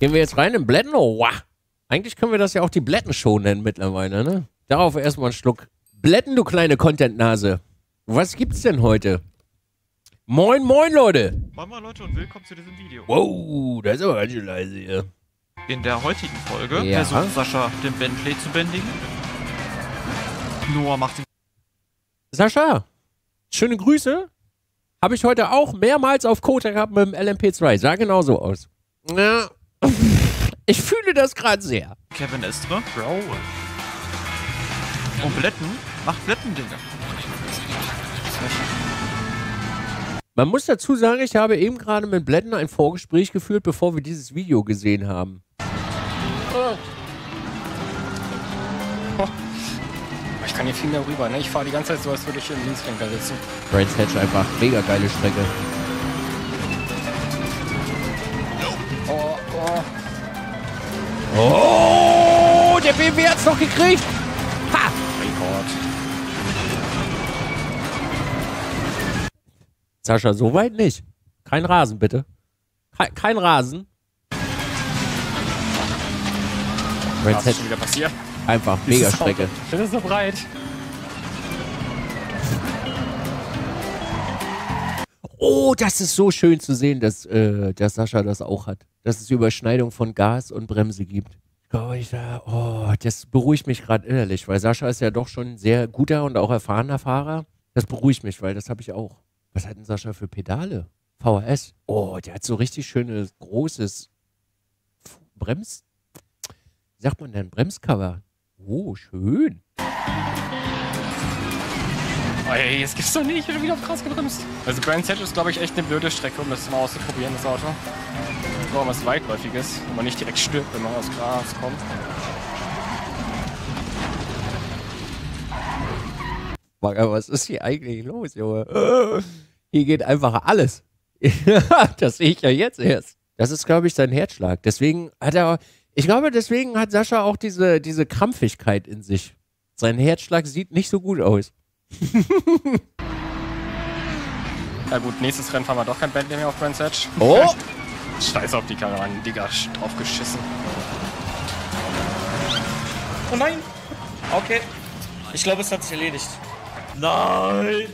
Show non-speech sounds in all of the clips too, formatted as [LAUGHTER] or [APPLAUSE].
Gehen wir jetzt rein in Blätten? Oh, wow. Eigentlich können wir das ja auch die Blättenshow nennen mittlerweile, ne? Darauf erstmal einen Schluck. Blätten, du kleine Content-Nase. Was gibt's denn heute? Moin, moin, Leute. Moin moin Leute und willkommen zu diesem Video. Wow, das ist aber ganz schön leise hier. In der heutigen Folge Ja. versucht Sascha den Bentley zu bändigen. Noah macht ihn. Sascha, schöne Grüße. Habe ich heute auch mehrmals auf Kota gehabt mit dem LMP2. Sah genauso aus. Ja. Ich fühle das gerade sehr. Kevin Estre. Und Blätten macht Blättendinge. Man muss dazu sagen, ich habe eben gerade mit Blätten ein Vorgespräch geführt, bevor wir dieses Video gesehen haben. Ich kann hier viel mehr rüber, ne? Ich fahre die ganze Zeit so, als würde ich im Linkslenker sitzen. Brands Hatch einfach mega geile Strecke. Oh, der BMW hat's noch gekriegt. Ha! Rekord. Sascha, so weit nicht. Kein Rasen, bitte. Kein, kein Rasen. Was ist schon wieder passiert? einfach mega Strecke. Das ist so breit. Oh, das ist so schön zu sehen, dass, äh, dass Sascha das auch hat. Dass es Überschneidung von Gas und Bremse gibt. Oh, das beruhigt mich gerade innerlich, weil Sascha ist ja doch schon ein sehr guter und auch erfahrener Fahrer. Das beruhigt mich, weil das habe ich auch. Was hat denn Sascha für Pedale? VHS. Oh, der hat so richtig schönes, großes Brems... Wie sagt man denn? Bremscover. Oh, schön. Ey, jetzt gibt's doch nicht. Ich bin schon wieder auf krass gebremst. Also Brands Hatch ist, glaube ich, echt eine blöde Strecke, um das mal auszuprobieren, das Auto. So, was weitläufiges, wo man nicht direkt stirbt, wenn man aus Gras kommt. Was ist hier eigentlich los, Junge? [LAUGHS] Hier geht einfach alles. [LAUGHS] das sehe ich ja jetzt erst. Das ist, glaube ich, sein Herzschlag. Deswegen hat er, ich glaube, deswegen hat Sascha auch diese, diese Krampfigkeit in sich. Sein Herzschlag sieht nicht so gut aus. [LAUGHS] Ja gut, nächstes Rennen fahren wir doch kein Bentley mehr auf Brands Hatch. Oh! [LAUGHS] Scheiß auf die Karawane, Digga, sch- drauf geschissen. Oh nein! Okay. Ich glaube, es hat sich erledigt. Nein!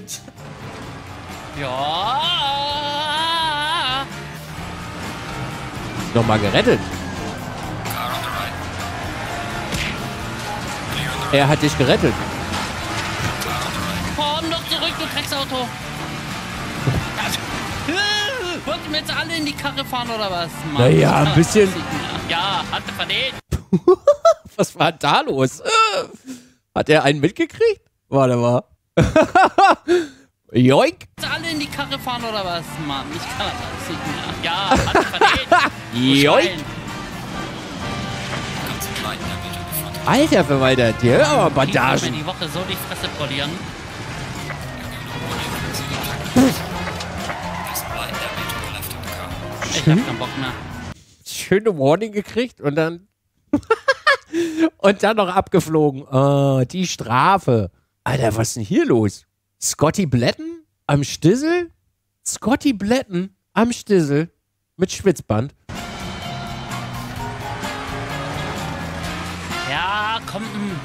Ja. Nochmal gerettet. Er hat dich gerettet. Jetzt alle in die Karre fahren oder was? Mann, Naja, ein bisschen-. [LAUGHS] Ja, hat er verdient. [LAUGHS] Was war da los? Äh, Hat er einen mitgekriegt? Warte mal. [LAUGHS] Joink! Jetzt alle in die Karre fahren oder was? Mann, ich kann das nicht mehr. Ja, hat er verdient. Joink! Alter Verwalter, der hat aber Ich Bandagen. die Woche so die Fresse polieren. Ich hab keinen Bock mehr. Schöne Warning gekriegt und dann. [LAUGHS] und dann noch abgeflogen. Oh, die Strafe. Alter, was ist denn hier los? Scotty Bletten am Stissel? Scotty Bletten am Stissel mit Schwitzband. Ja, komm. mm.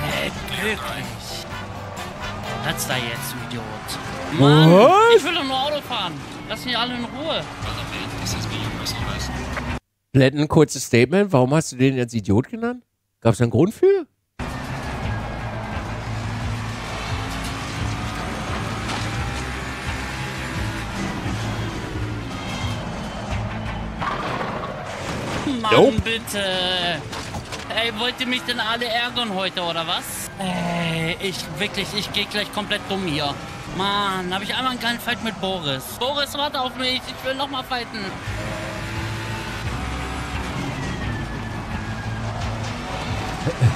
Hey, wirklich. Platz da jetzt, du Idiot. Mann, Was? ich will doch nur Auto fahren. Lass mich alle in Ruhe. Bletten, kurzes Statement. Warum hast du den jetzt Idiot genannt? Gab es einen Grund für? Mann, Nope. bitte. Ey, wollt ihr mich denn alle ärgern heute, oder was? Ey, ich wirklich, ich gehe gleich komplett dumm hier. Mann, habe ich einmal einen geilen Fight mit Boris. Boris, warte auf mich. Ich will nochmal fighten.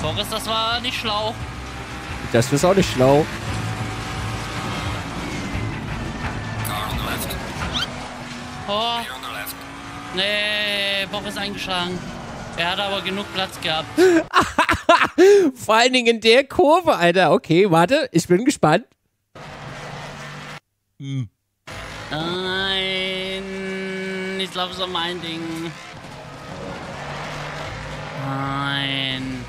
Boris, das war nicht schlau. Das ist auch nicht schlau. Oh. Nee, Boris eingeschlagen. Er hat aber genug Platz gehabt. [LAUGHS] Vor allen Dingen in der Kurve, Alter. Okay, warte, ich bin gespannt. Nein. Mann, ich glaube, so mein Ding. Nein.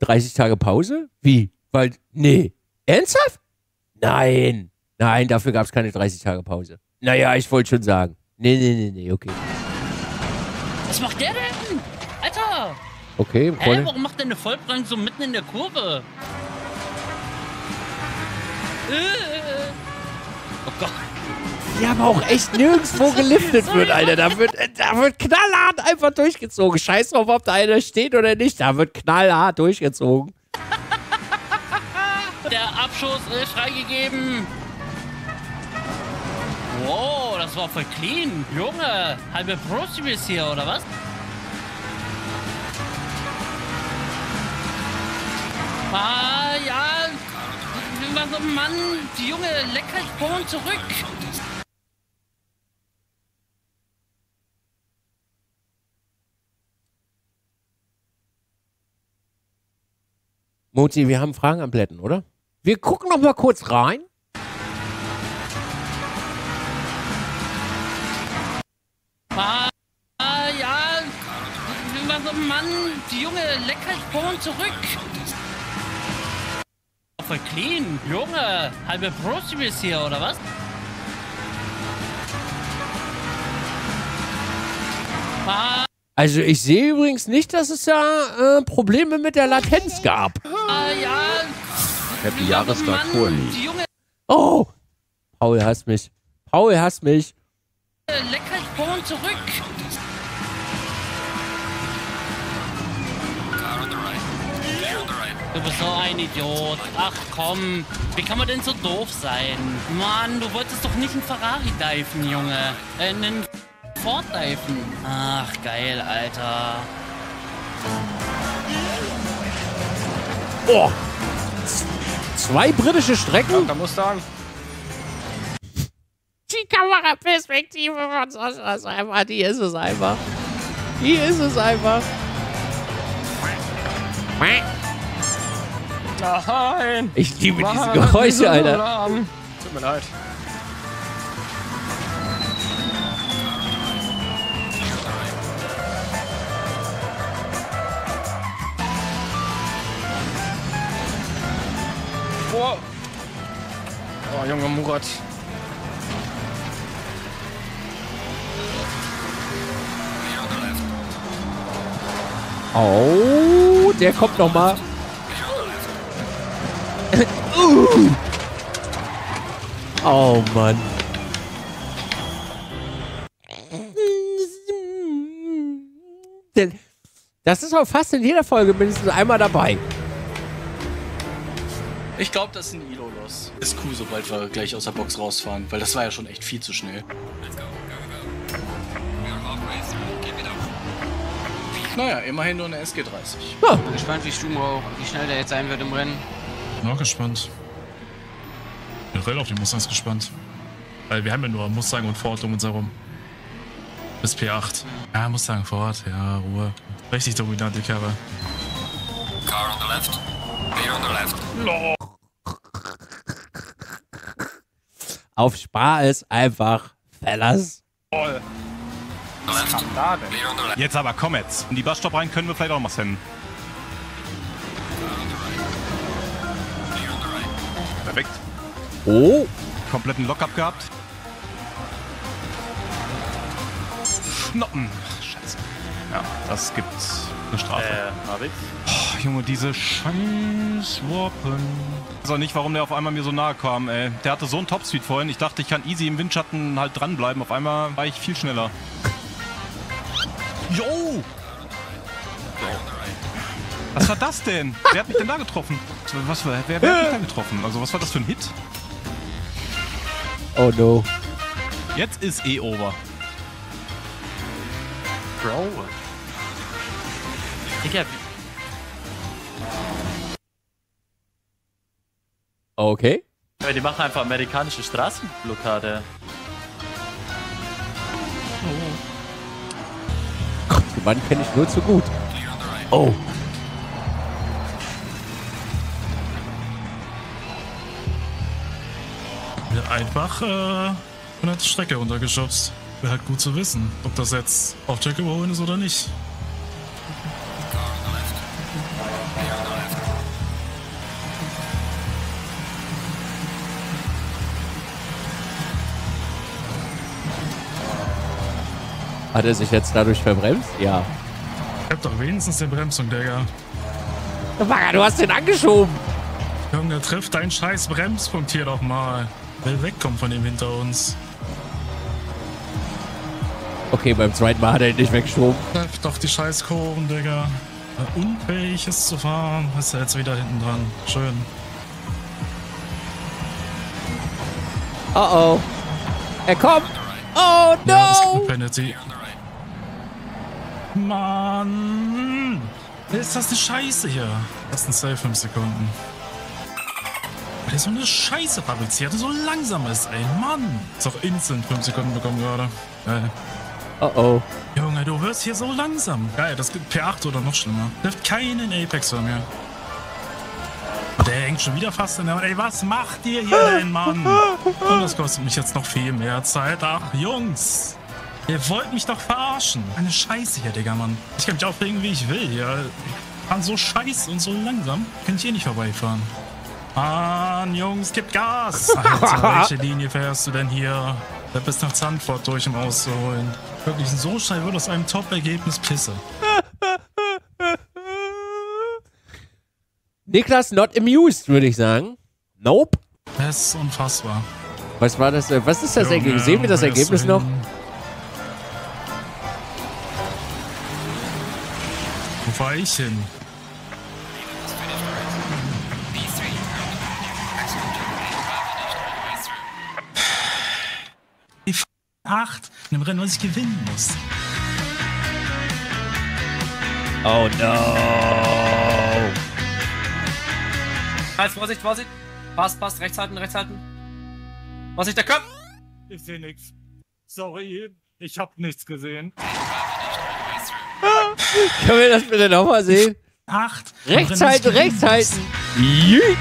30 Tage Pause? Wie? Weil, nee. Ernsthaft? Nein. Nein, dafür gab es keine 30 Tage Pause. Naja, ich wollte schon sagen. Nee, nee, nee, nee, okay. Was macht der denn? Alter! Okay, Hä, Freunde. warum macht der eine Vollbremse so mitten in der Kurve? Äh. Oh Gott. Ja, aber auch echt nirgendwo geliftet wird, Alter. Da wird, da wird knallhart einfach durchgezogen. Scheiß drauf, ob da einer steht oder nicht. Da wird knallhart durchgezogen. Der Abschuss ist freigegeben. Wow, das war voll clean. Junge, halbe Pro-Series hier, oder was? Ah, ja. Mann, die Junge, leck halt vor zurück. Mozi, wir haben Fragen am Blätten, oder? Wir gucken noch mal kurz rein. Mann, die Junge, leck halt und zurück. Voll clean. Junge, halbe Pro-Series hier, oder was? Ah, Also ich sehe übrigens nicht, dass es da äh, Probleme mit der Latenz gab. ah, ja. Happy Jahrestag Junge, Oh! Paul hasst mich. Paul hasst mich. leck halt und zurück. Du bist so ein Idiot. Ach komm, wie kann man denn so doof sein? Mann, du wolltest doch nicht einen Ferrari diven, Junge. Äh, einen Ford diven. Ach, geil, Alter. Z- Zwei britische Strecken? Da muss sagen. Die Kameraperspektive von Sascha ist einfach, die ist es einfach. Die ist es einfach. Nein! Ich liebe diese Mann, Geräusche, dieser Alter. Alarm. Tut mir leid. Oh. oh, Junge Murat. Oh, der kommt noch mal. Uh. Oh Mann. Denn Das ist auch fast in jeder Folge mindestens einmal dabei. Ich glaube, das ist ein Ilo-Los. Ist cool, sobald wir gleich aus der Box rausfahren, weil das war ja schon echt viel zu schnell. Naja, immerhin nur eine SG30. Bin gespannt, wie Stubenrauch, wie schnell der jetzt sein wird im Rennen. Bin auch gespannt. Generell auf die Mustangs gespannt. Weil wir haben ja nur Mustang und Ford um uns herum. Bis P8. Ja, Mustang, Ford, ja, Ruhe. Richtig dominant, die Karre. Car on the left. Clear on the left. Auf Spar ist einfach Fellas. Left. Jetzt aber, komm jetzt. In die Busstop rein können wir vielleicht auch noch was hin. Oh, Kompletten Lockup gehabt. Schnoppen. Ach, Scheiße. Ja, das gibt eine Strafe. Äh, hab ich? Oh, Junge, diese scheiß Warpen. Ich weiß auch nicht, warum der auf einmal mir so nahe kam, ey. Der hatte so einen Topspeed vorhin. Ich dachte, ich kann easy im Windschatten halt dranbleiben. Auf einmal war ich viel schneller. Jo! Was war das denn? Wer hat mich denn da getroffen? Was war, wer, wer hat mich da getroffen? Also, was war das für ein Hit? Oh no. Jetzt ist eh over. Bro. Digga, Okay. wie- die machen einfach amerikanische Straßenblockade. Gott, den Mann kenne ich nur zu gut. Oh. Einfach äh, von der Strecke runtergeschubst. Wäre halt gut zu wissen, ob das jetzt auf Check überholen ist oder nicht. Hat er sich jetzt dadurch verbremst? Ja. Ich hab doch wenigstens eine Bremsung, Digga. Bagger, du hast den angeschoben. Junge, trifft deinen scheiß Bremspunkt hier doch mal. Will wegkommen von dem hinter uns. Okay, beim zweiten Mal hat er ihn nicht weggeschoben. Trifft doch die scheiß Kurven, Digga. Äh, Unfähig ist zu fahren. Ist er jetzt wieder hinten dran. Schön. Oh oh. Er kommt. Oh Ja, es gibt no. eine Penalty. Mann! Ist das eine Scheiße hier? Das sind safe 5 Sekunden. Weil der so eine Scheiße fabriziert und so langsam ist, ey. Mann! Ist auch instant 5 Sekunden bekommen gerade. Geil. Oh oh. Junge, du wirst hier so langsam. Geil, das gibt P8 oder noch schlimmer. Trifft keinen Apex von mir. Und der hängt schon wieder fast in der... Ey, was macht ihr hier denn, Mann? [LAUGHS] Und das kostet mich jetzt noch viel mehr Zeit. Ach, Jungs. Ihr wollt mich doch verarschen. Eine Scheiße hier, Digga, Mann. Ich kann mich aufregen, wie ich will. Ja, ich fahren so scheiße und so langsam. Kann ich hier nicht vorbeifahren. Mann, Jungs, gib Gas. [LAUGHS] Alter, welche Linie fährst du denn hier? Da bis nach Zandvoort durch, um auszuholen. Wirklich, so schnell wird aus einem Top-Ergebnis Pisse. [LAUGHS] Niklas not amused, würde ich sagen. Nope. Das ist unfassbar. Was war das? äh, Was ist das Junge, Ergebnis? Sehen wir das Ergebnis noch? Wo war ich hin? 8 in einem Rennen, was ich gewinnen muss. Oh no. Halt, Vorsicht, Vorsicht. Passt, passt. Rechts halten, rechts halten. Vorsicht, der Kopf. Ich sehe nichts. Sorry, ich hab nichts gesehen. Können wir das bitte nochmal sehen? 8. Rechts halten, rechts halten. Jüt.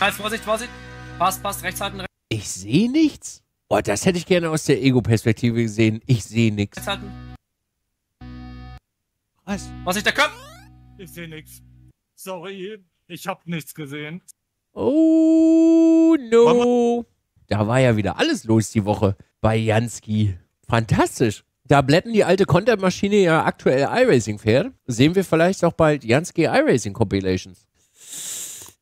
Halt, Vorsicht, Vorsicht. Passt, passt. Rechts halten, Ich sehe nichts. Oh, das hätte ich gerne aus der Ego-Perspektive gesehen. Ich sehe nichts. rechts halten. Was? Vorsicht, der Kopf. Ich sehe nichts. Sorry, ich hab nichts gesehen. Oh no. Da war ja wieder alles los die Woche bei Jansky. Fantastisch. Da blätten die alte Content-Maschine ja aktuell iRacing fährt, sehen wir vielleicht auch bald Jansky iRacing Compilations.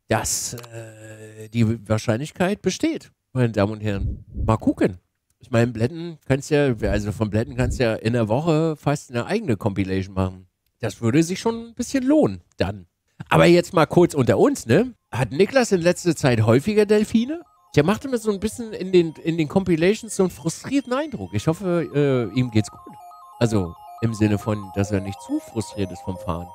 Dass äh, die Wahrscheinlichkeit besteht, meine Damen und Herren. Mal gucken. Ich meine, Blätten kannst ja, also von Blätten kannst du ja in der Woche fast eine eigene Compilation machen. Das würde sich schon ein bisschen lohnen, dann. Aber jetzt mal kurz unter uns, ne? Hat Niklas in letzter Zeit häufiger Delfine? Der machte mir so ein bisschen in den, in den Compilations so einen frustrierten Eindruck. Ich hoffe, äh, ihm geht's gut. Also im Sinne von, dass er nicht zu frustriert ist vom Fahren.